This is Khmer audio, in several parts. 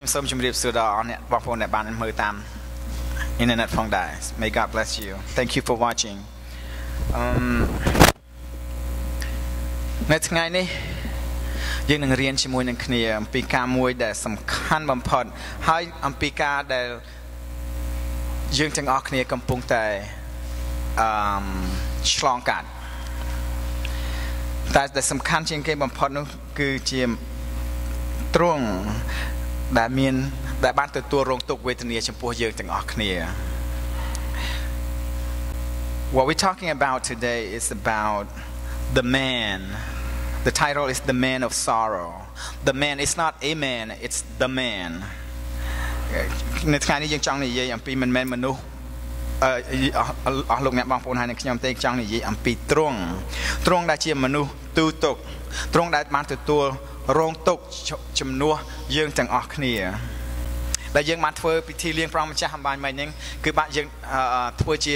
ខ្ញុំសូមជម្រាបសួរដល់អ្នកបងប្អូនដែលបានមើលតាម internet ផងដែរ May God bless you Thank you for watching អឺនៅថ្ងៃនេះយើងនឹងរៀនជាមួយនឹងគ្នាអំពីការមួយដែលសំខាន់បំផុតហើយអំពីការដែលយើងទាំងអស់គ្នាកំពុងតែអឺឆ្លងកាត់តែដែលសំខាន់ជាងគេបំផុតនោះគឺជាទ្រង់ ដែលមានដែលបានទទួលរងទុក្ខវេទនាចំពោះយើងទាំងអស់គ្នា What we're talking about today is about the man The title is The Man of Sorrow The man is not a man it's the man នៅថ្ងៃនេះយើងចង់និយាយអំពីមិនមែនមនុស្សអឺអស់លោកអ្នកបងប្អូនហើយនឹងខ្ញុំទេចង់និយាយអំពីទ្រង់ទ្រង់ដែលជាមនុស្សទូទុកទ្រង់ដែលបានទទួល រងទុកជំនួសយើងទាំងអស់គ្នាដែលយើងបានធ្វើពិធីលៀងព្រះម្ចាស់អំបញ្ញមិញហ្នឹងគឺបាទយើងធ្វើជា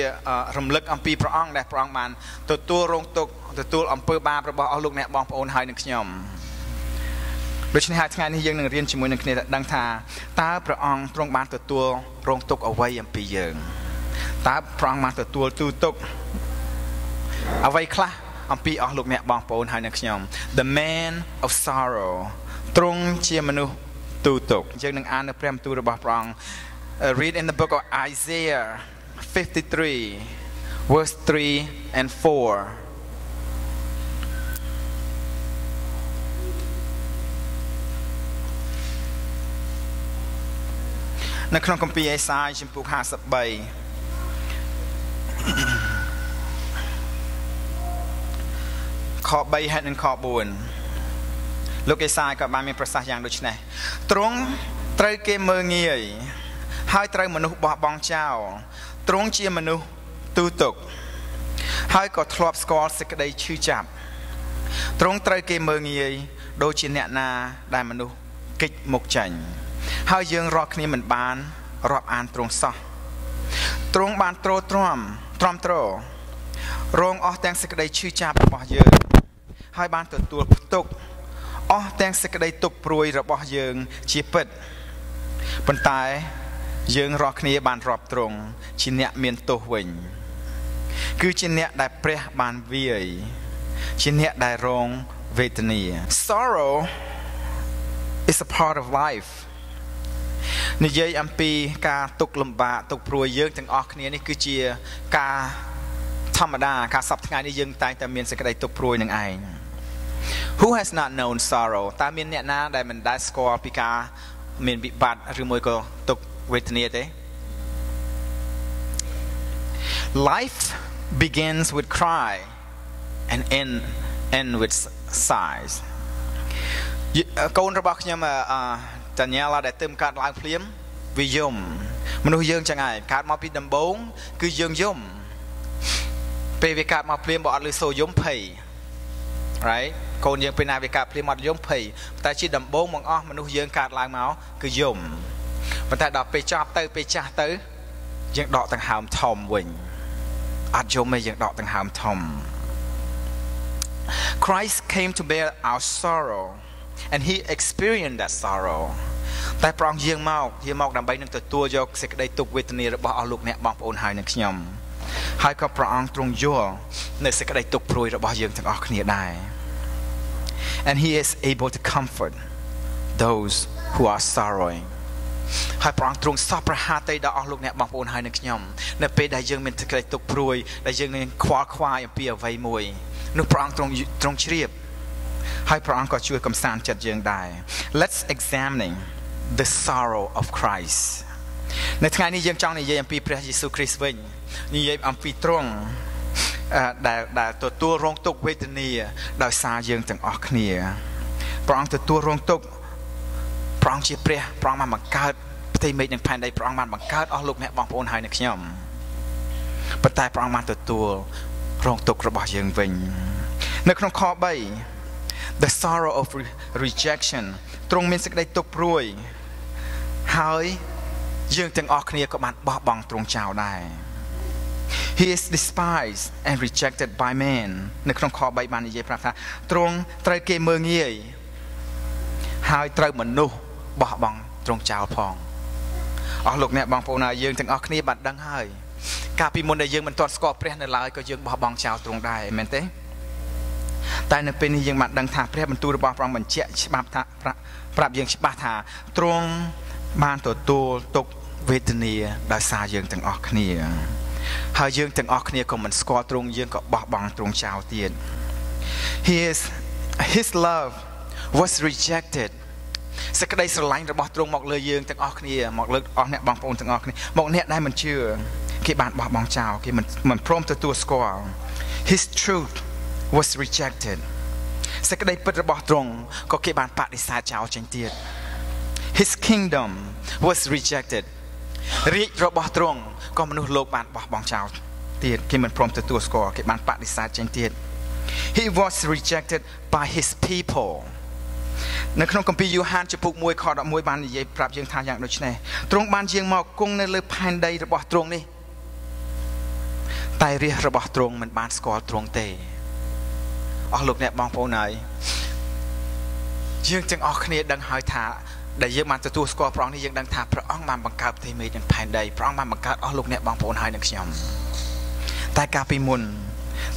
រំលឹកអំពីព្រះអង្គដែលព្រះអង្គបានទទួលរងទុកទទួលអំពើបាបរបស់អស់លោកអ្នកបងប្អូនហើយនឹងខ្ញុំដូច្នេះហើយថ្ងៃនេះយើងនឹងរៀនជាមួយនឹងគ្នាដឹងថាតើព្រះអង្គទ្រង់បានទទួលរងទុកអ្វីអំពីយើងតើព្រះអង្គបានទទួលទូទុកអ្វីខ្លះ អំពីអស់លោកអ្នកបងប្អូនហើយនៅខ្ញុំ The man of sorrow ទ្រង់ជាមនុស្សទូទុកយើងនឹងអាននៅព្រះបន្ទូលរបស់ព្រះអង្គ read in the book of Isaiah 53 verse 3 and 4 នៅក្នុងគម្ពីរអេសាយជំពូក53 ខ3ហេតុនិងខ4លោកអេសាយក៏បានមានប្រសាសន៍យ៉ាងដូចនេះទ្រង់ត្រូវគេមើងងាយហើយត្រូវមនុស្សបោះបង់ចោលទ្រង់ជាមនុស្សទូទុក ហើយក៏ធ្លាប់ស្គាល់សេចក្តីឈឺចាប់ទ្រង់ត្រូវគេមើងងាយដូចជាអ្នកណាដែលមនុស្សកិច្ចមុខចាញ់ហើយយើងរកគ្នាមិនបានរាប់អានទ្រង់សោះទ្រង់បានទ្រទ្រាំទ្រាំទ្ររងអស់ទាំងសេចក្តីឈឺចាប់របស់យើង ហើយបានទទួលផ្ទុកអស់ទាំងសេចក្តីទុក្ខព្រួយរបស់យើងជាពិតប៉ុន្តែយើងរាល់គ្នាបានរាប់ទ្រង់ជាអ្នកមានទោសវិញ គឺជាអ្នកដែលព្រះបានវាយជាអ្នកដែលរងវេទនា Sorrow is a part of life និយាយអំពីការទុកលំបាកទុកព្រួយយើងទាំងអស់គ្នានេះគឺជាការធម្មតាការសពថ្ងៃនេះយើងតែងតែមានសេចក្តីទុកព្រួយនឹងឯង Who has not known sorrow តើមានអ្នកណាដែលមិនដែលស្គាល់ពីការមានវិបត្តិឬមួយក៏ទុក្ខវេទនាទេ Life begins with cry and end end with sighs កូនរបស់ខ្ញុំតញ្ញាឡាដែលទៅកើតឡើងភ្លាមវាយំមនុស្សយើងចឹងហើយកើតមកពីដំបូងគឺយើងយំពេលវាកើតមកភ្លាមបើអត់លឺសូរយំភ័យ right កូនយើងពេលណាវាកើតភ្លាមអត់យំភ័យតែជាដំបូងមកអស់មនុស្សយើងកើតឡើងមកគឺយំប៉ុន្តែដល់ពេលចប់ទៅពេលចាស់ទៅយើងដកដង្ហើមធំវិញអត់យំទេយើងដកដង្ហើមធំ Christ came to bear our sorrow and he experienced that sorrow តែព្រះអង្គយាងមកយាងមកដើម្បីនឹងទទួលយកសេចក្តីទុក្ខវេទនារបស់អស់លោកអ្នកបងប្អូនហើយនឹងខ្ញុំហើយក៏ព្រះអង្គទ្រង់យល់នៅសេចក្តីទុក្ខព្រួយរបស់យើងទាំងអស់គ្នាដែរ and he is able to comfort those who are sorrowing ហើយព្រះអង្គទ្រង់សពប្រហាតីដល់អស់លោកអ្នកបងប្អូនហើយនឹងខ្ញុំនៅពេលដែលយើងមានសេចក្តីទុក្ខព្រួយដែលយើងនឹងខ្វល់ខ្វាយអំពីអ្វីមួយនោះព្រះអង្គទ្រង់ទ្រង់ជ្រាបហើយព្រះអង្គក៏ជួយកំសាន្តចិត្តយើងដែរ Let's examine the sorrow of Christ នៅថ្ងៃនេះយើងចង់និយាយអំពីព្រះយេស៊ូវគ្រីស្ទវិញនិយាយអំពីទ្រង់ ដែលដែលទទួលរងទុក្ខវេទនាដោយសារយើងទាំងអស់គ្នាព្រះអង្គទទួលរងទុក្ខព្រះអង្គជាព្រះព្រះអង្គបានបង្កើតផ្ទៃមេឃនិងផែនដីព្រះអង្គបានបង្កើតអស់លោកអ្នកបងប្អូនហើយនៅខ្ញុំប៉ុន្តែព្រះអង្គបានទទួលរងទុក្ខរបស់យើងវិញនៅក្នុងខ3 the sorrow of rejection ទ្រង់មានសេចក្តីទុក្ខព្រួយហើយយើងទាំងអស់គ្នាក៏បានបោះបង់ទ្រង់ចោលដែរ He is despised and rejected by men នៅក្នុងខ3បាននិយាយប្រាប់ថាទ្រង់ត្រូវគេមើងងាយហើយត្រូវមនុស្សបោះបង់ទ្រង់ចោលផងអស់លោកអ្នកបងប្អូនហើយយើងទាំងអស់គ្នាបានដឹងហើយកាលពីមុនដែលយើងមិនទាន់ស្គាល់ព្រះនៅឡើយក៏យើងបោះបង់ចោលទ្រង់ដែរមែនទេតែនៅពេលនេះយើងបានដឹងថាព្រះបន្ទូលរបស់ព្រះបញ្ជាក់ច្បាប់ថាប្រាប់យើងច្បាស់ថាទ្រង់បានទទួលទុកវេទនាដោយសារយើងទាំងអស់គ្នា ហើយយើងទាំងអស់គ្នាក៏មិនស្គាល់ទ្រង់យើងក៏បោះបង់ទ្រង់ចោលទៀត His his love was rejected សេចក្តីស្រឡាញ់របស់ទ្រង់មកលើយើងទាំងអស់គ្នាមកលើអស់អ្នកបងប្អូនទាំងអស់គ្នាមកអ្នកដែលមិនជឿគេបានបោះបង់ចោលគេមិនមិនព្រមទទួលស្គាល់ His truth was rejected សេចក្តីពិតរបស់ទ្រង់ក៏គេបានបដិសេធចោលចេញទៀត His kingdom was rejected រាជរបស់ទ្រង់ក៏មនុស្សលោកបានបោះបង់ចោលទៀតគេមិនព្រមទទួលស្គាល់គេបានបដិសេធចេញទៀត He was rejected by his people នៅក្នុងគម្ពីរយូហានចំពុក1ខ11បាននិយាយប្រាប់យើងថាយ៉ាងដូចនេះទ្រង់បានយាងមកគង់នៅលើផែនដីរបស់ទ្រង់នេះតែរាជរបស់ទ្រង់មិនបានស្គាល់ទ្រង់ទេអស់លោកអ្នកបងប្អូនហើយយើងទាំងអស់គ្នាដឹងហើយថា ដែលយើងបានទទួលស្គាល់ព្រះអង្គនេះយើងដឹងថាព្រះអង្គបានបង្កើតប្រទេសមេឃនិងផែនដីព្រះអង្គបានបង្កើតអស់លោកអ្នកបងប្អូនហើយនឹងខ្ញុំតែកាលពីមុន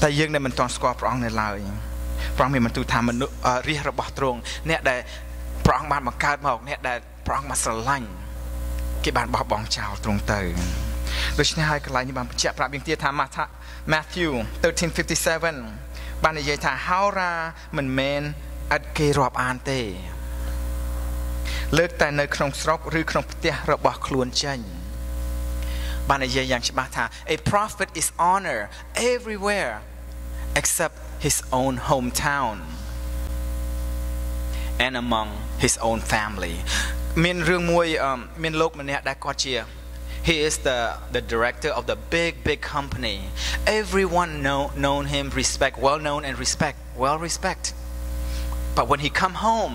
តែយើងដែលមិនទាន់ស្គាល់ព្រះអង្គនៅឡើយព្រះអង្គមានបន្ទូលថាមនុស្សរាជរបស់ទ្រង់អ្នកដែលព្រះអង្គបានបង្កើតមកអ្នកដែលព្រះអង្គបានស្រឡាញ់គេបានបោះបង់ចោលទ្រង់ទៅដូច្នេះហើយកន្លែងនេះបានបញ្ជាក់ប្រាប់យើងទៀតថា Matthew 13:57បាននិយាយថាហោរាមិនមែនឥតគេរាប់អានទេ លើកតែនៅក្នុងស្រុកឬក្នុងផ្ទះរបស់ខ្លួនចេញបាននិយាយយ៉ាងច្បាស់ថា a prophet is honor everywhere except his own hometown and among his own family មានរឿងមួយមានលោកម្នាក់ដែលគាត់ជា he is the the director of the big big company everyone know known him respect well known and respect well respect but when he come home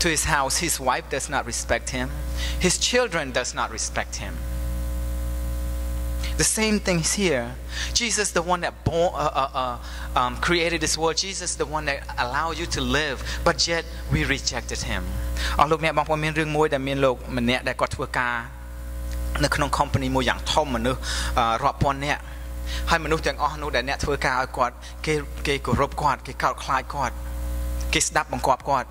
to his house, his wife does not respect him. His children does not respect him. The same thing is here. Jesus, the one that born, uh, uh, uh, um, created this world, Jesus, the one that allowed you to live, but yet we rejected him. អស់លោកអ្នកបងប្អូនមានរឿងមួយដែលមានលោកម្នាក់ដែលគាត់ធ្វើការនៅក្នុង company មួយយ៉ាងធំមនុស្សរាប់ពាន់នាក់ហើយមនុស្សទាំងអស់នោះដែលអ្នកធ្វើការឲ្យគាត់គេគេគោរពគាត់គេកោតខ្លាចគាត់គេស្ដាប់បង្គាប់គាត់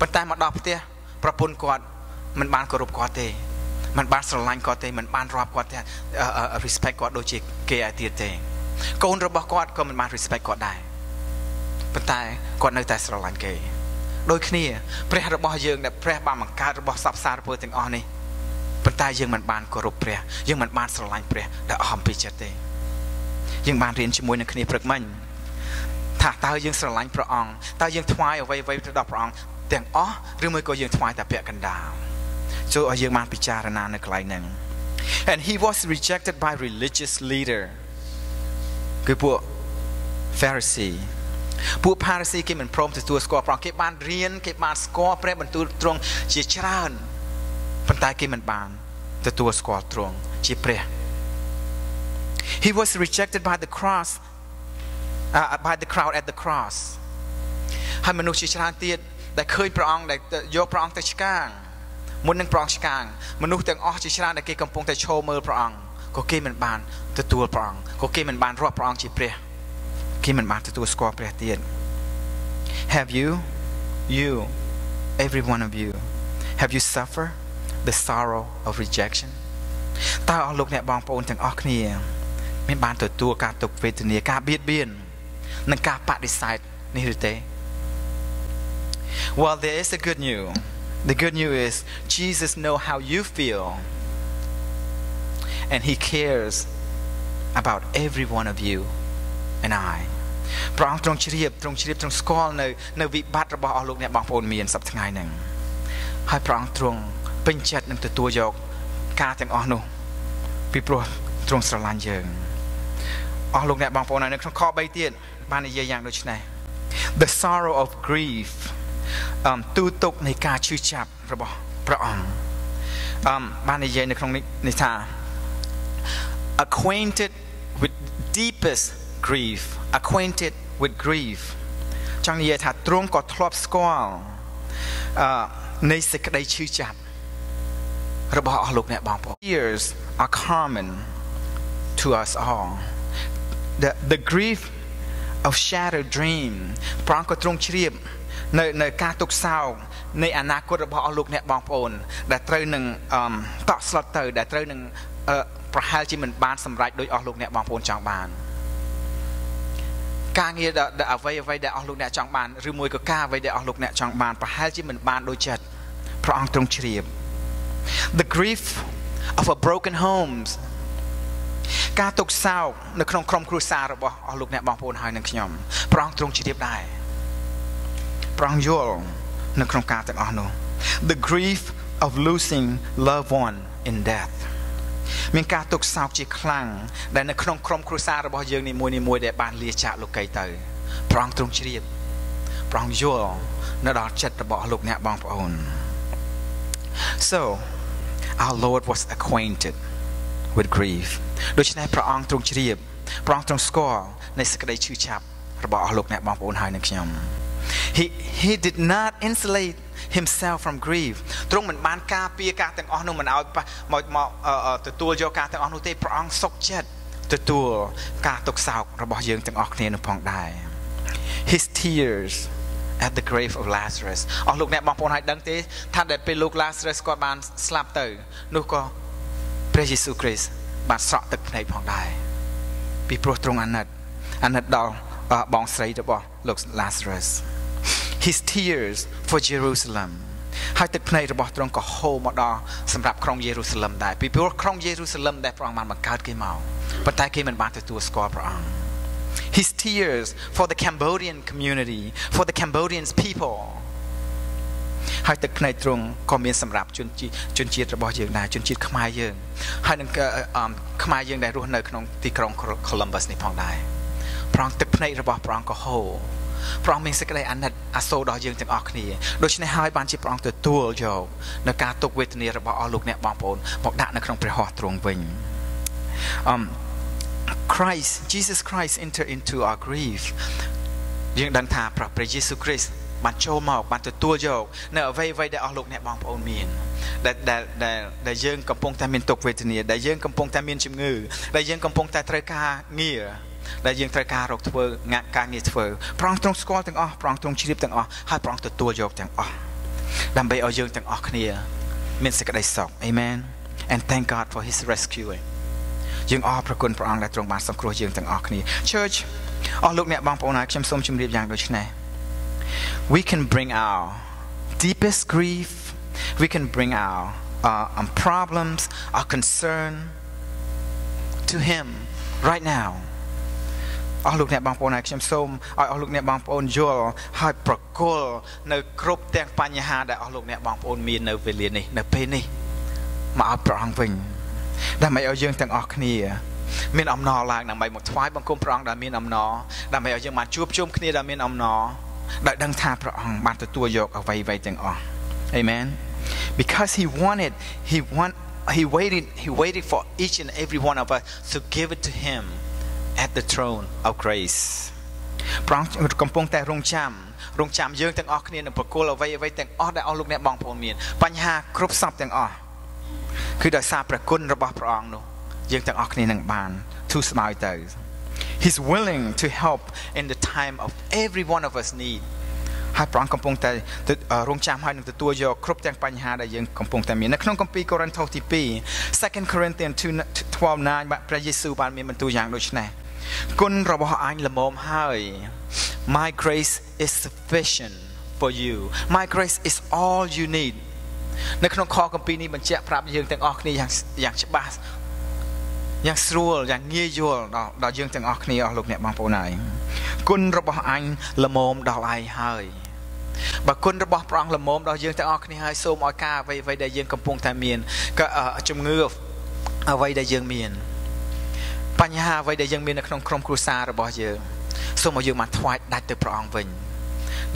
ប៉ុន្តែមកដល់ផ្ទះប្រពន្ធគាត់មិនបានគោរពគាត់ទេមិនបានស្រឡាញ់គាត់ទេមិនបានរាប់គាត់ទេ respect គាត់ដូចជាគេឲ្យទៀតទេកូនរបស់គាត់ក៏មិនបាន respect គាត់ដែរប៉ុន្តែគាត់នៅតែស្រឡាញ់គេដូចគ្នាព្រះរបស់យើងដែលព្រះបានបង្កើតរបស់សពសារពើទាំងអស់នេះប៉ុន្តែយើងមិនបានគោរពព្រះយើងមិនបានស្រឡាញ់ព្រះដែលអស់អំពីចិត្តទេយើងបានរៀនជាមួយនឹងគ្នាព្រឹកមិញថាតើយើងស្រឡាញ់ព្រះអង្គតើយើងថ្វាយអ្វីអ្វីទៅដល់ព្រះអង្គ ទាំងអស់ឬមួយក៏យើងថ្វាយតែពាក់កណ្ដាលចូលឲ្យយើងបានពិចារណានៅកន្លែងហ្នឹង and he was rejected by religious leader គឺពួក Pharisee ពួក Pharisee គេមិនព្រមទទួលស្គាល់ព្រះគេបានរៀនគេបានស្គាល់ព្រះបន្ទូលទ្រង់ជាច្រើនប៉ុន្តែគេមិនបានទទួលស្គាល់ទ្រង់ជាព្រះ He was rejected by the cross uh, by the crowd at the cross ហើយមនុស្សជាច្រើនទៀត ដែលឃើញព្រះអង្គដែលយកព្រះអង្គទៅឆ្កាងមុននឹងព្រះអង្គឆ្កាងមនុស្សទាំងអស់ជាច្រើនដែលគេកំពុងតែឈរមើលព្រះអង្គក៏គេមិនបានទទួលព្រះអង្គក៏គេមិនបានរាប់ព្រះអង្គជាព្រះគេមិនបានទទួលស្គាល់ព្រះទៀត Have you you every one of you have you suffer the sorrow of rejection តើអស់លោកអ្នកបងប្អូនទាំងអស់គ្នាមានបានទទួលការទុក្ខវេទនាការបៀតបៀននិងការបដិសេធនេះឬទេ Well, there is a good news. The good news is Jesus knows how you feel. And he cares about every one of you and I. ព្រះអង្គទ្រង់ជ្រាបទ្រង់ជ្រាបទ្រង់ស្គាល់នៅនៅវិបត្តិរបស់អស់លោកអ្នកបងប្អូនមានសប្តាហ៍ថ្ងៃហ្នឹងហើយព្រះអង្គទ្រង់ពេញចិត្តនឹងទទួលយកការទាំងអស់នោះពីព្រោះទ្រង់ស្រឡាញ់យើងអស់លោកអ្នកបងប្អូននៅក្នុងខ3ទៀតបាននិយាយយ៉ាងដូចនេះ The sorrow of grief ទូទុកនៃការឈឺចាប់របស់ព្រះអង្គអមបាននិយាយនៅក្នុងនេះថា acquainted with deepest grief acquainted with grief ចង់និយាយថាទ្រង់ក៏ធ្លាប់ស្គាល់អឺនៃសេចក្តីឈឺចាប់ របស់អស់លោកអ្នកបងប្អូន Tears are common to us all the the grief of shattered dream ព្រះអង្គក៏ទ្រង់ជ្រាប នៅនៅការទុកសោកនៃអនាគតរបស់អស់លោកអ្នកបងប្អូន ដែលត្រូវនឹងតក់ស្លុតទៅ ដែលត្រូវនឹងប្រហែលជាមិនបានសម្រេចដោយអស់លោកអ្នកបងប្អូនចង់បានការងារដែលអ្វីអ្វីដែលអស់លោកអ្នកចង់បានឬមួយក៏ការអ្វីដែលអស់លោកអ្នកចង់បានប្រហែលជាមិនបានដូចចិត្តព្រះអង្គទ្រង់ជ្រាប The grief of a broken homes ការទុកសោកនៅក្នុងក្រុមគ្រួសាររបស់អស់លោកអ្នកបងប្អូនហើយនឹងខ្ញុំព្រះអង្គទ្រង់ជ្រាបដែរ ព្រះអង្គយល់នៅក្នុងការទាំងអស់នោះ The grief of losing loved one in death មានការទុកសោកជាខ្លាំងដែលនៅក្នុងក្រុមគ្រួសាររបស់យើងនីមួយៗដែលបានលាចាកលោកីទៅព្រះអង្គទ្រង់ជ្រាបព្រះអង្គយល់នៅដល់ចិត្តរបស់លោកអ្នកបងប្អូន So our Lord was acquainted with grief ដូច្នេះព្រះអង្គទ្រង់ជ្រាបព្រះអង្គទ្រង់ស្គាល់នៃសេចក្តីឈឺចាប់របស់អស់លោកអ្នកបងប្អូនហើយនឹងខ្ញុំ He he did not insulate himself from grief ទ្រង់មិនបានការពារការទាំងអស់នោះមិនឲ្យមកមកទទួលយកការទាំងអស់នោះទេព្រះអង្គសុខចិត្តទទួលការទុក្ខសោករបស់យើងទាំងអស់គ្នានោះផងដែរ His tears at the grave of Lazarus អស់លោកអ្នកបងប្អូនហើយដឹងទេថាដែលពេលលោក Lazarus គាត់បានស្លាប់ទៅនោះក៏ព្រះយេស៊ូវគ្រីស្ទបានស្រក់ទឹកភ្នែកផងដែរពីព្រោះទ្រង់អាណិតអាណិតដល់បងស្រីរបស់លោក Lazarus his tears for Jerusalem ហើយទឹកភ្នែករបស់ទ្រង់ក៏ហូរមកដល់សម្រាប់ក្រុងយេរូសាឡឹមដែរពីព្រោះក្រុងយេរូសាឡឹមដែលព្រះអង្គបានបង្កើតគេមកប៉ុន្តែគេមិនបានទទួលស្គាល់ព្រះអង្គ his tears for the Cambodian community for the Cambodians people ហើយទឹកភ្នែកទ្រង់ក៏មានសម្រាប់ជនជាតិជនជាតិរបស់យើងដែរជនជាតិខ្មែរយើងហើយនឹងខ្មែរយើងដែលរស់នៅក្នុងទីក្រុង Columbus នេះផងដែរព្រះអង្គទឹកភ្នែករបស់ព្រះអង្គក៏ហូរ ព្រះអង្គមានសេចក្តីអាណិតអាសូរដល់យើងទាំងអស់គ្នាដូច្នេះហើយបានជាព្រះអង្គទទួលយកនៅការទុកវេទនារបស់អស់លោកអ្នកបងប្អូនមកដាក់នៅក្នុងព្រះហស្ថទ្រង់វិញ um Christ Jesus Christ enter into our grief យើងដឹងថាព្រះយេស៊ូវគ្រីស្ទបានចូលមកបានទទួលយកនៅអ្វីអ្វីដែលអស់លោកអ្នកបងប្អូនមានដែលដែលដែលដែលយើងកំពុងតែមានទុក្ខវេទនាដែលយើងកំពុងតែមានជំងឺដែលយើងកំពុងតែត្រូវការងារ ដែលយើងត្រូវការរកធ្វើងាក់ការងារធ្វើប្រងទ្រង់ស្គាល់ទាំងអស់ប្រងទ្រង់ជ្រាបទាំងអស់ហើយប្រងទទួលយកទាំងអស់ដើម្បីឲ្យយើងទាំងអស់គ្នាមានសេចក្តីសុខ Amen and thank God for his rescuing យើងអរព្រគុណព្រះអង្គដែលទ្រង់បានសង្គ្រោះយើងទាំងអស់គ្នា Church អស់លោកអ្នកបងប្អូនហើយខ្ញុំសូមជម្រាបយ៉ាងដូចនេះ we can bring our deepest grief we can bring our uh, um, problems our concern to him right now អស់លោកអ្នកបងប្អូនហើយខ្ញុំសូមឲ្យអស់លោកអ្នកបងប្អូនយល់ហើយប្រគល់នៅគ្រប់ទាំងបញ្ហាដែលអស់លោកអ្នកបងប្អូនមាននៅវេលានេះនៅពេលនេះមកឲ្យព្រះអង្គវិញដើម្បីឲ្យយើងទាំងអស់គ្នាមានអំណរឡើងដើម្បីមកថ្វាយបង្គំព្រះអង្គដែលមានអំណរដើម្បីឲ្យយើងបានជួបជុំគ្នាដែលមានអំណរដែលដឹងថាព្រះអង្គបានទទួលយកអ្វីៗទាំងអស់ Amen because he wanted he want he waited he waited for each and every one of us to give it to him at the throne of grace ព្រះអង្គកំពុងតែរងចាំរងចាំយើងទាំងអស់គ្នានឹងប្រគល់អ្វីអ្វីទាំងអស់ដែលអស់លោកអ្នកបងប្អូនមានបញ្ហាគ្រប់សពទាំងអស់គឺដោយសារព្រះគុណរបស់ព្រះអង្គនោះយើងទាំងអស់គ្នានឹងបានទូស្បើយទៅ He's willing to help in the time of every one of us need ហើយព្រះអង្គកំពុងតែរងចាំហើយនឹងទទួលយកគ្រប់ទាំងបញ្ហាដែលយើងកំពុងតែមាននៅក្នុងគម្ពីរកូរិនថូសទី2 2 Corinthians 2:12ព្រះយេស៊ូវបានមានបន្ទូលយ៉ាងដូចនេះ គុណរបស់អញល្មមហើយ My grace is sufficient for you My grace is all you need នៅក្នុងខគម្ពីរនេះបញ្ជាក់ប្រាប់យើងទាំងអស់គ្នាយ៉ាងយ៉ាងច្បាស់យ៉ាងស្រួលយ៉ាងងាយយល់ដល់ដល់យើងទាំងអស់គ្នាអស់លោកអ្នកបងប្អូនហើយគុណរបស់អញល្មមដល់ឯងហើយបើគុណរបស់ព្រះអង្គល្មមដល់យើងទាំងអស់គ្នាហើយសូមឲ្យការអ្វីអ្វីដែលយើងកំពុងតែមានក៏ជំងឺអ្វីដែលយើងមាន បញ្ហាអ្វីដែលយើងមាននៅក្នុងក្រុមគ្រួសាររបស់យើងសូមឲ្យយើងបានថ្វាយដាច់ទៅព្រះអង្គវិញ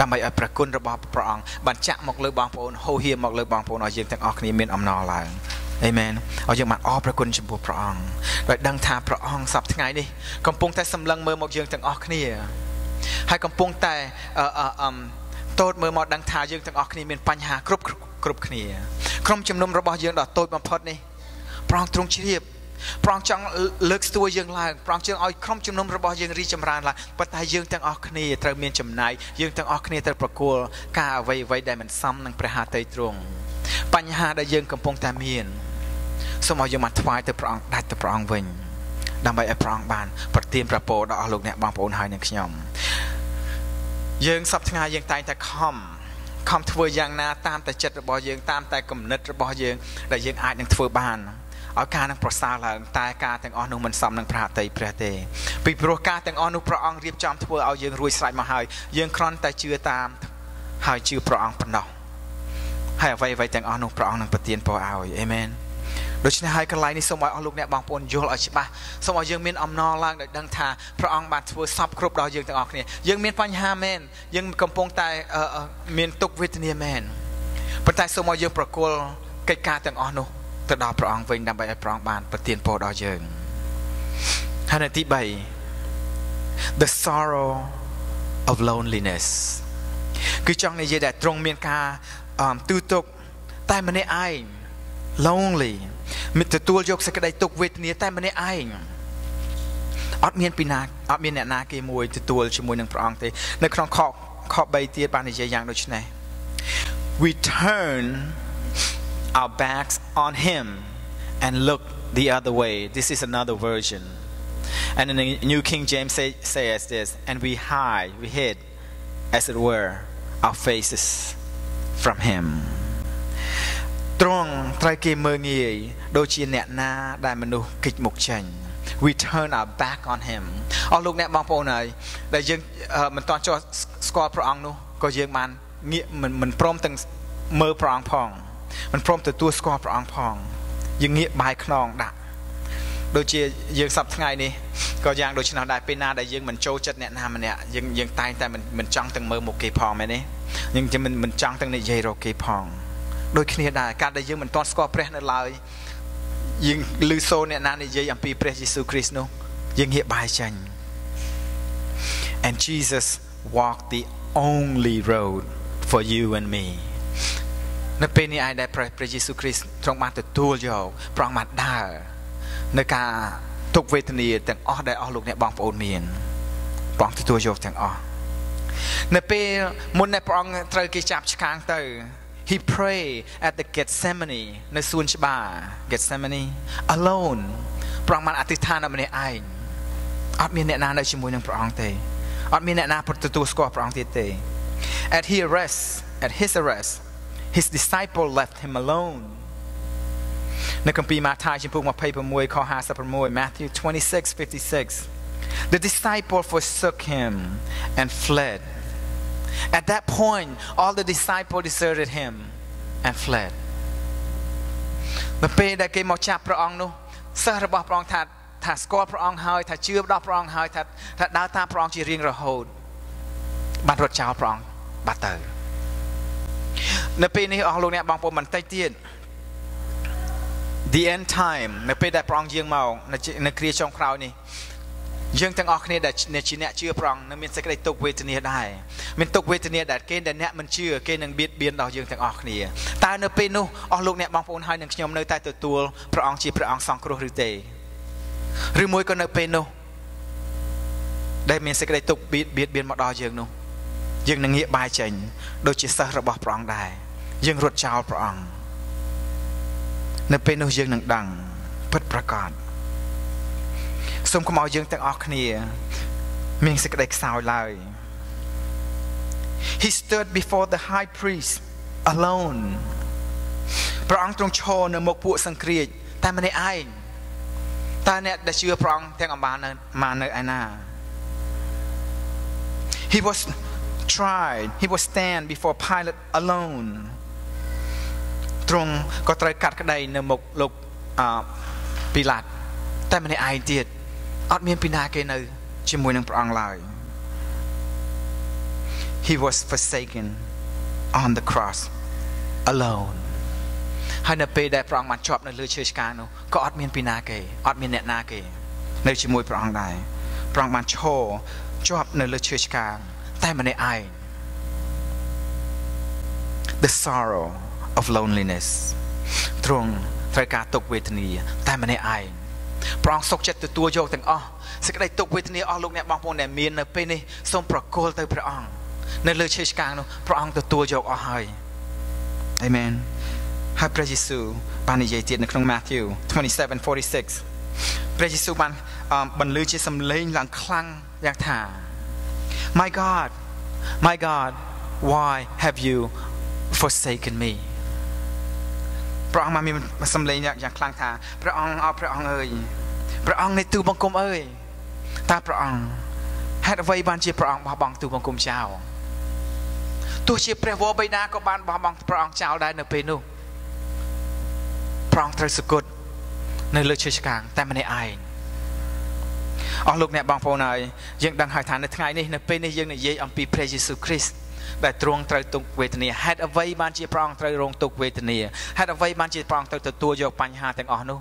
ដើម្បីឲ្យព្រះគុណរបស់ព្រះអង្គបានចាក់មកលើបងប្អូនហូរហៀមកលើបងប្អូនឲ្យយើងទាំងអស់គ្នាមានអំណរឡើងអេមែនឲ្យយើងបានអរព្រះគុណចំពោះព្រះអង្គដោយដឹងថាព្រះអង្គសប្តាហ៍ថ្ងៃនេះកំពុងតែសម្លឹងមើលមកយើងទាំងអស់គ្នាហើយកំពុងតែអឺអឺតូតមើលមកដឹងថាយើងទាំងអស់គ្នាមានបញ្ហាគ្រប់គ្រប់គ្នាក្រុមជំនុំរបស់យើងដ៏តូចបំផុតនេះព្រះអង្គទ្រង់ជ្រាប ព្រះអង្គចង់លើកស្ទួយយើងឡើងព្រះអង្គជឿឲ្យក្រុមជំនុំរបស់យើងរីចម្រើនឡើងប៉ុន្តែយើងទាំងអស់គ្នាត្រូវមានចំណាយយើងទាំងអស់គ្នាត្រូវប្រគល់ការអ្វីអ្វីដែលមិនសមនឹងព្រះハតីទ្រង់បញ្ហាដែលយើងកំពុងតែមានសូមឲ្យយើងមកថ្វាយទៅព្រះអង្គដាច់ទៅព្រះអង្គវិញដើម្បីឲ្យព្រះអង្គបានប្រទានប្រពោដល់អស់លោកអ្នកបងប្អូនហើយនឹងខ្ញុំយើងសពថ្ងៃយើងតែងតែខំខំធ្វើយ៉ាងណាតាមតែចិត្តរបស់យើងតាមតែគំនិតរបស់យើងដែលយើងអាចនឹងធ្វើបាន ឲ្យការនឹងប្រសើរឡើងតែការទាំងអស់នោះមិនសមនឹងព្រះហត្ថីព្រះទេពីព្រោះការទាំងអស់នោះព្រះអង្គរៀបចំធ្វើឲ្យយើងរួចស្រេចមកហើយយើងគ្រាន់តែជឿតាមហើយជឿព្រះអង្គប៉ុណ្ណោះហើយអ្វីអ្វីទាំងអស់នោះព្រះអង្គនឹងប្រទានពរឲ្យអេមែនដូច្នេះហើយកន្លែងនេះសូមឲ្យអស់លោកអ្នកបងប្អូនយល់ឲ្យច្បាស់សូមឲ្យយើងមានអំណរឡើងដោយដឹងថាព្រះអង្គបានធ្វើសពគ្រប់ដល់យើងទាំងអស់គ្នាយើងមានបញ្ហាមែនយើងកំពុងតែមានទុក្ខវេទនាមែនប៉ុន្តែសូមឲ្យយើងប្រគល់កិច្ចការទាំងអស់នោះ ទៅដល់ព្រះអង្គវិញដើម្បីឲ្យព្រះអង្គបានប្រទានពរដល់យើងហើយនៅទី3 the sorrow of loneliness គឺចង់និយាយថាទ្រង់មានការទូទុកតែម្នាក់ឯង lonely មិនទទួលយកសេចក្តីទុក្ខវេទនាតែម្នាក់ឯងអត់មានពីណាអត់មានអ្នកណាគេមួយទទួលជាមួយនឹងព្រះអង្គទេនៅក្នុងខខ3ទៀតបាននិយាយយ៉ាងដូចនេះ we turn our backs on him and look the other way this is another version and in the new king james say, says this and we hide we hid as it were our faces from him ទ្រង់ត្រូវគេមើងងាយដូចជាអ្នកណាដែលមនុស្សគេចមុខចេញ we turn our back on him អស់លោកអ្នកបងប្អូនហើយដែលយើងមិនតន់ចោះស្គាល់ព្រះអង្គនោះក៏យើងបានងាកមិនមិនព្រមទាំងមើលព្រះអង្គផង មិនព្រមទទួលស្គាល់ព្រះអង្គផងយើងងាកបាយខ្នងដាក់ដូចជាយើងសប្ថ្ងៃនេះក៏យ៉ាងដូចនោះដែរពេលណាដែលយើងមិនចូលចិត្តអ្នកណាម្នាក់យើងយើងតែងតែមិនមិនចង់ទាំងមើលមុខគេផងមែនទេយើងមិនមិនចង់ទាំងនិយាយរកគេផងដូចគ្នាដែរការដែលយើងមិនទាន់ស្គាល់ព្រះនៅឡើយយើងឮសូរអ្នកណានិយាយអំពីព្រះយេស៊ូវគ្រីស្ទនោះយើងងាកបាយចាញ់ and Jesus walked the only road for you and me នៅពេលនេះឯងដែលព្រះយេស៊ូវគ្រីស្ទទ្រង់បានទទួលយកព្រះអង្គបានដើរនៅការទុកវេទនាទាំងអស់ដែលអស់លោកអ្នកបងប្អូនមានព្រះអង្គទទួលយកទាំងអស់នៅពេលមុនដែលព្រះអង្គត្រូវគេចាប់ឆ្កាងទៅ he pray at the Gethsemane នៅសួនច្បារ Gethsemane alone ព្រះអង្គបានអធិដ្ឋានដល់ម្នាក់ឯងអត់មានអ្នកណានៅជាមួយនឹងព្រះអង្គទេអត់មានអ្នកណាទទួលស្គាល់ព្រះអង្គទៀតទេ at he arrest at his arrest his disciple left him alone នៅគម្ពីរម៉ាថាយជំពូក26ខ56 Matthew 26:56 The disciple forsook him and fled At that point, all the disciples deserted him and fled. នៅពេលដែលគេមកចាប់ព្រះអង្គនោះសិស្សរបស់ព្រះអង្គថាថាស្គាល់ព្រះអង្គហើយថាជឿដល់ព្រះអង្គហើយថាថាដើរតាមព្រះអង្គជារៀងរហូតបានរត់ចោលព្រះអង្គបាត់ទៅ នៅពេលនេះអស់លោកអ្នកបងប្អូនបន្តិចទៀត the end time នៅពេលដែលព្រះអង្គយាងមកនៅគ្រាចុងក្រោយនេះយើងទាំងអស់គ្នាដែលជាអ្នកជឿប្រងនឹងមានសេចក្តីទុក្ខវេទនាដែរមានទុក្ខវេទនាដែលគេដែលអ្នកមិនជឿគេនឹងបៀតបៀនដល់យើងទាំងអស់គ្នាតើនៅពេលនោះអស់លោកអ្នកបងប្អូនហើយនឹងខ្ញុំនៅតែទទួលព្រះអង្គជាព្រះអង្គសង្គ្រោះឬទេឬមួយក៏នៅពេលនោះដែលមានសេចក្តីទុក្ខបៀតបៀតបៀនមកដល់យើងនោះ យើងនឹងងាកបាយចេញដូចជាសិស្សរបស់ព្រះអង្គដែរយើងរត់ចោលព្រះអង្គនៅពេលនោះយើងនឹងដឹងពិតប្រាកដសូមកុំឲ្យយើងទាំងអស់គ្នា មានសេចក្តីខ្សោយឡើយ He stood before the high priest alone ព្រះអង្គទ្រង់ឈរនៅមុខពួកសង្គ្រាចតែម្នាក់ឯងតើអ្នកដែលជឿព្រះអង្គទាំងអំបាននៅមកនៅឯណា He was tried he was stand before Pilate alone ទ្រង់ក៏ត្រូវកាត់ក្តីនៅមុខលោកអពីឡាតតែម្នាក់ឯងទៀតអត់មានពីណាគេនៅជាមួយនឹងព្រះអង្គឡើយ He was forsaken on the cross alone ហើយនៅពេលដែលព្រះអង្គបានជាប់នៅលើឈើឆ្កាងនោះក៏អត់មានពីណាគេអត់មានអ្នកណាគេ នៅជាមួយព្រះអង្គដែរព្រះអង្គបានឈរជាប់នៅលើឈើឆ្កាង តែម្នាក់ឯង The sorrow of loneliness ទ្រង់ត្រូវការទុកវេទនា តែម្នាក់ឯងព្រះអង្គសុខចិត្តទទួលយកទាំងអស់សេចក្តីទុកវេទនាអស់លោកអ្នកបងប្អូនដែលមាននៅពេលនេះសូមប្រគល់ទៅព្រះអង្គនៅលើឈើឆ្កាងនោះព្រះអង្គទទួលយកអស់ហើយអេមែនហើយព្រះយេស៊ូវបាននិយាយទៀតនៅក្នុង Matthew 27:46ព្រះយេស៊ូវបានបន្លឺជាសំឡេងឡើងខ្លាំងយ៉ាងថា My God My God why have you forsaken me ព្រះអង្គបានមានសំឡេងយ៉ាងខ្លាំងថាព្រះអង្គអោព្រះអង្គអើយព្រះអង្គនៃទូបង្គំអើយតើព្រះអង្គហេតុអ្វីបានជាព្រះអង្គបោះបង់ទូបង្គំចោលទោះជាព្រះវរបិតាក៏បានបោះបង់ព្រះអង្គចោលដែរនៅពេលនោះព្រះអង្គត្រូវសគត់នៅលើឈើឆ្កាងតែម្នាក់ឯង អស់លោកអ្នកបងប្អូនហើយយើងដឹងហើយថានៅថ្ងៃនេះនៅពេលនេះយើងនិយាយអំពីព្រះយេស៊ូវគ្រីស្ទដែលទ្រង់ត្រូវទុកវេទនាហេតុអ្វីបានជាព្រះអង្គត្រូវរងទុកវេទនាហេតុអ្វីបានជាព្រះអង្គត្រូវទទួលយកបញ្ហាទាំងអស់នោះ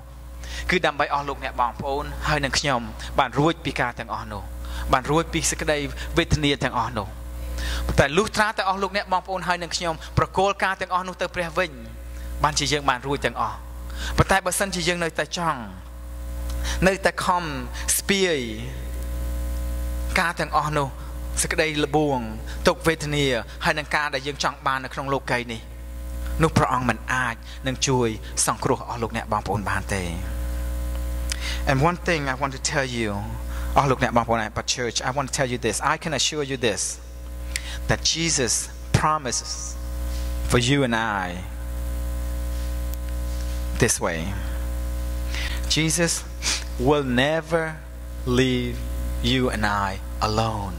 គឺដើម្បីអស់លោកអ្នកបងប្អូនហើយនឹងខ្ញុំបានរួចពីការទាំងអស់នោះបានរួចពីសេចក្តីវេទនាទាំងអស់នោះតែលុះត្រាតែអស់លោកអ្នកបងប្អូនហើយនឹងខ្ញុំប្រគល់ការទាំងអស់នោះទៅព្រះវិញបានជាយើងបានរួចទាំងអស់ប៉ុន្តែបើសិនជាយើងនៅតែចង់ នៅតែខំស្ពាយការទាំងអស់នោះសេចក្តីលបួងទុកវេទនាហើយនឹងការដែលយើងចង់បាននៅក្នុងលោកីនេះនោះព្រះអង្គមិនអាចនឹងជួយសង្គ្រោះអស់លោកអ្នកបងប្អូនបានទេ And one thing I want to tell you អស់លោកអ្នកបងប្អូន at church I want to tell you this I can assure you this that Jesus promises for you and I this way Jesus will never leave you and I alone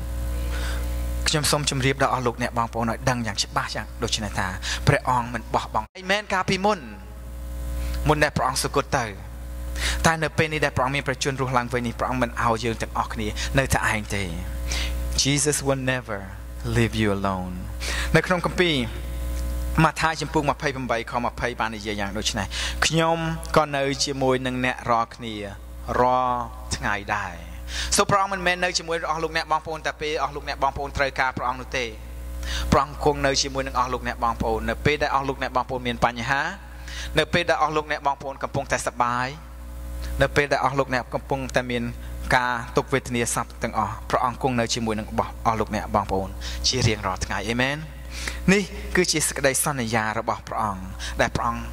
ខ្ញុំសូមជម្រាបដល់អស់លោកអ្នកបងប្អូនឲ្យដឹងយ៉ាងច្បាស់យ៉ាងដូចនេះថាព្រះអង្គមិនបោះបង់អីមែនកាលពីមុនមុនដែលព្រះអង្គសុគតទៅតែនៅពេលនេះដែលព្រះអង្គមានប្រជញ្ញរស់ឡើងវិញនេះព្រះអង្គមិនឲ្យយើងទាំងអស់គ្នានៅតែឯងទេ Jesus will never leave you alone នៅក្នុងគម្ពីរម៉ាថាយចំពុក28ខ20បាននិយាយយ៉ាងដូចនេះខ្ញុំក៏នៅជាមួយនឹងអ្នករាល់គ្នា រាល់ថ្ងៃដែរសូព្រះអង្គមិនមែននៅជាមួយអស់លោកអ្នកបងប្អូនតែពេលអស់លោកអ្នកបងប្អូនត្រូវការព្រះអង្គនោះទេព្រះអង្គគង់នៅជាមួយនឹងអស់លោកអ្នកបងប្អូននៅពេលដែលអស់លោកអ្នកបងប្អូនមានបញ្ហានៅពេលដែលអស់លោកអ្នកបងប្អូនកំពុងតែសប្បាយនៅពេលដែលអស់លោកអ្នកកំពុងតែមានការទុកវេទនាសັບទាំងអស់ព្រះអង្គគង់នៅជាមួយនឹងអស់លោកអ្នកបងប្អូនជារៀងរាល់ថ្ងៃអេមែននេះគឺជាសេចក្តីសន្យារបស់ព្រះអង្គដែលព្រះអង្គ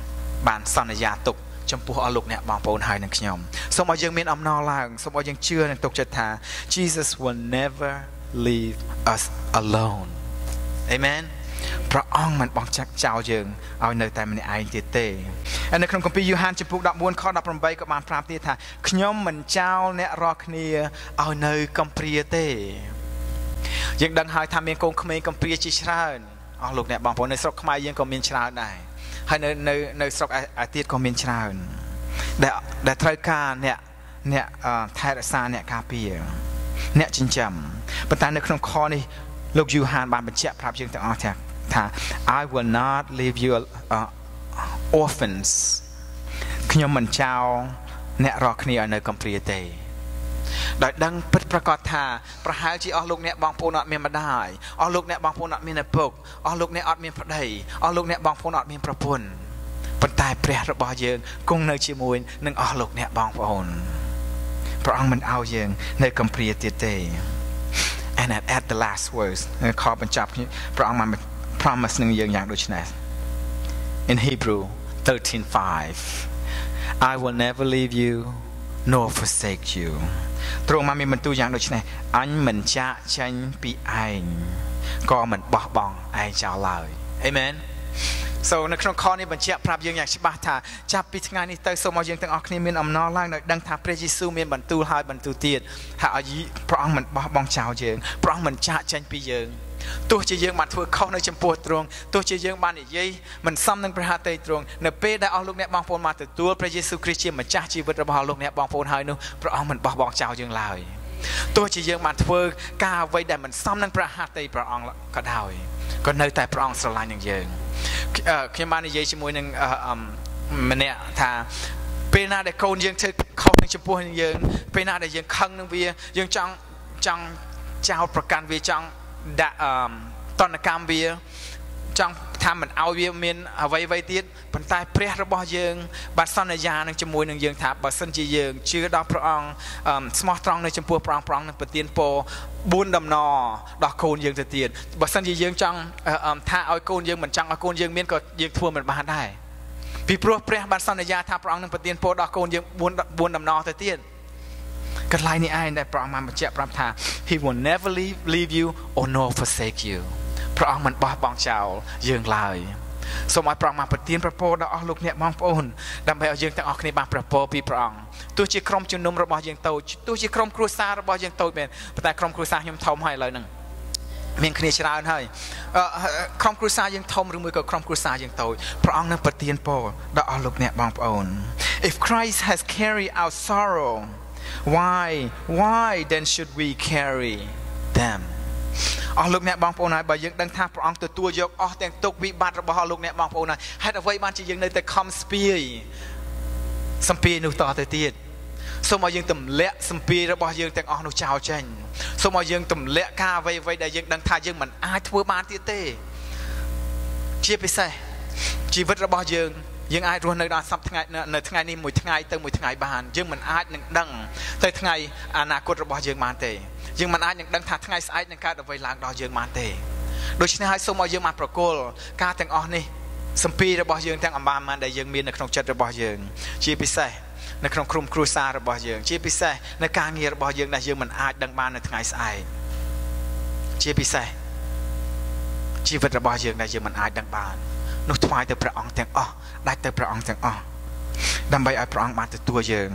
បានសន្យាទុក ចំពោះអស់លោកអ្នកបងប្អូនហើយនឹងខ្ញុំសូមឲ្យយើងមានអំណរឡើងសូមឲ្យយើងជឿនិងទុកចិត្តថា Jesus will never leave us alone Amen ព្រះអង្គមិនបោះចាក់ចោលយើងឲ្យនៅតែម្នាក់ឯងទៀតទេហើយនៅក្នុងគម្ពីរយូហានចំពុក14ខ18ក៏បានប្រាប់ទៀតថាខ្ញុំមិនចោលអ្នករាល់គ្នាឲ្យនៅកំព្រាទេយើងដឹងហើយថាមានកូនក្មេងកំព្រាជាច្រើនអស់លោកអ្នកបងប្អូននៅស្រុកខ្មែរយើងក៏មានច្រើនដែរ ហើយនៅនៅនៅស្រុកឯទៀតក៏មានច្រើនដែលដែលត្រូវការអ្នកអ្នកថែរក្សាអ្នកការពារអ្នកចិញ្ចឹមប៉ុន្តែនៅក្នុងខនេះលោកយូហានបានបញ្ជាក់ប្រាប់យើងទាំងអស់ថាថា I will not leave you uh, orphans ខ្ញុំមិនចោលអ្នករាល់គ្នាឲ្យនៅកំព្រាទេ ដោយដឹងពិតប្រកបថាប្រហែលជាអស់លោកអ្នកបងប្អូនអត់មានម្ដាយអស់លោកអ្នកបងប្អូនអត់មានឪពុកអស់លោកអ្នកអត់មានប្តីអស់លោកអ្នកបងប្អូនអត់មានប្រពន្ធប៉ុន្តែព្រះរបស់យើងគង់នៅជាមួយនឹងអស់លោកអ្នកបងប្អូនព្រះអង្គមិនឲ្យយើងនៅកំព្រាទៀតទេ and at, at the last words ខបញ្ចប់ព្រះអង្គបាន promise នឹងយើងយ៉ាងដូចនេះ in Hebrew 13:5 I will never leave you nor forsake you ទ្រង់មកមានបន្ទូលយ៉ាងដូចនេះអញមិនចាកចេញពីឯងក៏មិនបោះបង់ឯងចោលឡើយអេមែន So នៅក្នុងខនេះបញ្ជាក់ប្រាប់យើងយ៉ាងច្បាស់ថាចាប់ពីថ្ងៃនេះទៅសូមឲ្យយើងទាំងអស់គ្នាមានអំណរឡើងដោយដឹងថាព្រះយេស៊ូវមានបន្ទូលហើយបន្ទូលទៀតថាឲ្យព្រះអង្គមិនបោះបង់ចោលយើងព្រះអង្គមិនចាកចេញពីយើង ទោះជាយើងបានធ្វើខុសនៅចំពោះទ្រង់ទោះជាយើងបាននិយាយមិនសមនឹងព្រះហត្ថីទ្រង់នៅពេលដែលអស់លោកអ្នកបងប្អូនមកទទួលព្រះយេស៊ូវគ្រីស្ទជាម្ចាស់ជីវិតរបស់លោកអ្នកបងប្អូនហើយនោះព្រះអង្គមិនបោះបង់ចោលយើងឡើយទោះជាយើងបានធ្វើការអ្វីដែលមិនសមនឹងព្រះហត្ថីព្រះអង្គក៏ដោយក៏នៅតែព្រះអង្គស្រឡាញ់នឹងយើងខ្ញុំបាននិយាយជាមួយនឹងម្នាក់ថាពេលណាដែលកូនយើងធ្វើខុសនឹងចំពោះនឹងយើងពេលណាដែលយើងខឹងនឹងវាយើងចង់ចង់ចោលប្រកាន់វាចង់ ដាក់អឺតនកម្មវាចង់ថាថាមិនឲ្យវាមានអ្វីអ្វីទៀតប៉ុន្តែព្រះរបស់យើងបានសន្យានឹងជាមួយនឹងយើងថាបើសិនជាយើងជឿដល់ព្រះអង្គស្មោះត្រង់នៅចំពោះព្រះអង្គព្រះអង្គនឹងប្រទានពរ4ដំណរដល់កូនយើងទៅទៀតបើសិនជាយើងចង់ថាឲ្យកូនយើងមិនចង់ឲ្យកូនយើងមានក៏យើងធ្វើមិនបានដែរពីព្រោះព្រះបានសន្យាថាព្រះអង្គនឹងប្រទានពរដល់កូនយើង4 4ដំណរទៅទៀត កន្លែងនេះឯងដែលព្រះអង្គបានបញ្ជាក់ប្រាប់ថា He will never leave leave you or nor forsake you ព្រះអង្គមិនបោះបង់ចោលយើងឡើយសូមឲ្យព្រះអង្គបានប្រទានប្រពោដល់អស់លោកអ្នកបងប្អូនដើម្បីឲ្យយើងទាំងអស់គ្នាបានប្រពោពីព្រះអង្គទោះជាក្រុមជំនុំរបស់យើងតូចទោះជាក្រុមគ្រួសាររបស់យើងតូចមែនប៉ុន្តែក្រុមគ្រួសារខ្ញុំធំហើយឥឡូវហ្នឹងមានគ្នាច្រើនហើយក្រុមគ្រួសារយើងធំឬមួយក៏ក្រុមគ្រួសារយើងតូចព្រះអង្គនឹងប្រទានពរដល់អស់លោកអ្នកបងប្អូន If Christ has carried our sorrow why why then should we carry them អស់លោកអ្នកបងប្អូនហើយបើយើងដឹងថាព្រះអង្គទទួលយកអស់ទាំងទុកវិបត្តិរបស់អស់លោកអ្នកបងប្អូនហើយហេតុអ្វីបានជាយើងនៅតែខំស្ពាយសំពាយនោះតទៅទៀតសូមឲ្យយើងទម្លាក់សម្ពាយរបស់យើងទាំងអស់នោះចោលចេញសូមឲ្យយើងទម្លាក់ការអ្វីអ្វីដែលយើងដឹងថាយើងមិនអាចធ្វើបានទៀតទេ ជាពិសេសជីវិតរបស់យើង យើងអាចរស់នៅដល់សប្តាហ៍នៅថ្ងៃនេះមួយថ្ងៃទៅមួយថ្ងៃបានយើងមិនអាចនឹងដឹងទៅថ្ងៃអនាគតរបស់យើងបានទេយើងមិនអាចនឹងដឹងថាថ្ងៃស្អែកនឹងកើតអ្វីឡើងដល់យើងបានទេដូច្នេះហើយសូមឲ្យយើងបានប្រគល់ការទាំងអស់នេះសម្ពីរបស់យើងទាំងអម្បានបានដែលយើងមាននៅក្នុងចិត្តរបស់យើង ជាពិសេសនៅក្នុងក្រុមគ្រួសាររបស់យើង ជាពិសេសនៅការងាររបស់យើងដែលយើងមិនអាចដឹងបាននៅថ្ងៃស្អែកជាពិសេសជីវិតរបស់យើងដែលយើងមិនអាចដឹងបាន នោះថ្វាយទៅព្រះអង្គទាំងអស់ដាច់ទៅព្រះអង្គទាំងអស់ដើម្បីឲ្យព្រះអង្គបានទទួលយើង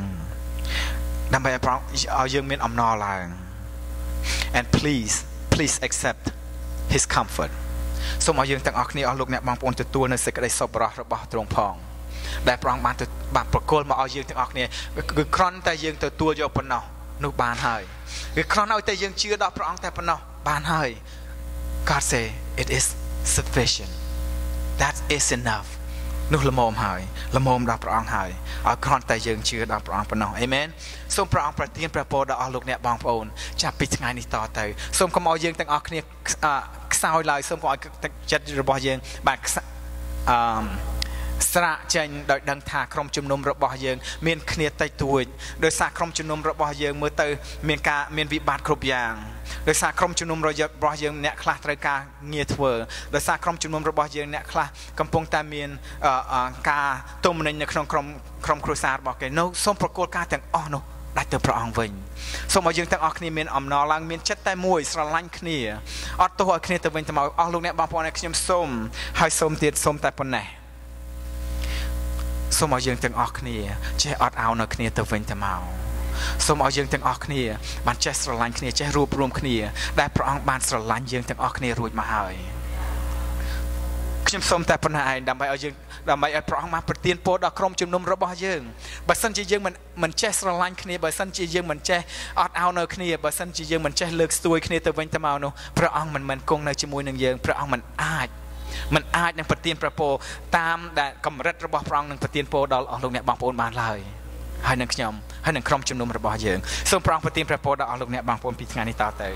ដើម្បីឲ្យព្រះអង្គឲ្យយើងមានអំណរឡើង and please please accept his comfort សូមឲ្យយើងទាំងអស់គ្នាអស់លោកអ្នកបងប្អូនទទួលនៅសេចក្តីសប្បុរសរបស់ទ្រង់ផងដែលព្រះអង្គបានបានប្រគល់មកឲ្យយើងទាំងអស់គ្នាគឺគ្រាន់តែយើងទទួលយកប៉ុណ្ណោះនោះបានហើយគឺគ្រាន់ឲ្យតែយើងជឿដល់ព្រះអង្គតែប៉ុណ្ណោះបានហើយ God say it is sufficient that is enough នោះល្មមហើយល្មមដល់ព្រះអង្គហើយឲ្យគ្រាន់តែយើងជឿដល់ព្រះអង្គប៉ុណ្ណោះអេមែនសូមព្រះអង្គប្រទានព្រះពរដល់អស់លោកអ្នកបងប្អូនចាប់ពីថ្ងៃនេះតទៅសូមកុំឲ្យយើងទាំងអស់គ្នាខ្សោយឡើយសូមកុំឲ្យចិត្តរបស់យើងបាទអឺ ស្រាកចេញដោយដឹងថាក្រុមជំនុំរបស់យើង មានគ្នាតិចតួចដោយសារក្រុមជំនុំរបស់យើងមើលទៅមានការមានវិបត្តិគ្រប់យ៉ាងដោយសារក្រុមជំនុំរបស់យើងអ្នកខ្លះត្រូវការងារធ្វើដោយសារក្រុមជំនុំរបស់យើងអ្នកខ្លះកំពុងតែមានការទុំនិញនៅក្នុងក្រុមក្រុមគ្រួសាររបស់គេនៅសូមប្រកួតការទាំងអស់នោះដាច់ទៅព្រះអង្គវិញសូមឲ្យយើងទាំងអស់គ្នាមានអំណរឡើងមានចិត្តតែមួយស្រឡាញ់គ្នាអត់ទោសឲ្យគ្នាទៅវិញទៅមកអស់លោកអ្នកបងប្អូនឲ្យខ្ញុំសូមហើយសូមទៀតសូមតែប៉ុណ្ណេះ សូមឲ្យយើងទាំងអស់គ្នាចេះអត់ឱននៅគ្នាទៅវិញទៅមកសូមឲ្យយើងទាំងអស់គ្នាបានចេះស្រឡាញ់គ្នាចេះរួបរวมគ្នា ដែលព្រះអង្គបានស្រឡាញ់យើងទាំងអស់គ្នារួចមកហើយខ្ញុំសូមតែប៉ុណ្ណេះឯងដើម្បីឲ្យយើងដើម្បីឲ្យព្រះអង្គបានប្រទានពរដល់ក្រុមជំនុំរបស់យើងបើសិនជាយើងមិនមិនចេះស្រឡាញ់គ្នាបើសិនជាយើងមិនចេះអត់ឱននៅគ្នាបើសិនជាយើងមិនចេះលើកស្ទួយគ្នាទៅវិញទៅមកនោះព្រះអង្គមិនមិនគង់នៅជាមួយនឹងយើងព្រះអង្គមិនអាច មិនអាចនឹងប្រទានប្រពោតាមដែលកម្រិតរបស់ព្រះអង្គនឹងប្រទានពរដល់អស់លោកអ្នកបងប្អូនបានឡើយហើយនឹងខ្ញុំហើយនឹងក្រុមជំនុំរបស់យើងសូមព្រះអង្គប្រទានព្រះពរដល់អស់លោកអ្នកបងប្អូនពីថ្ងៃនេះតទៅ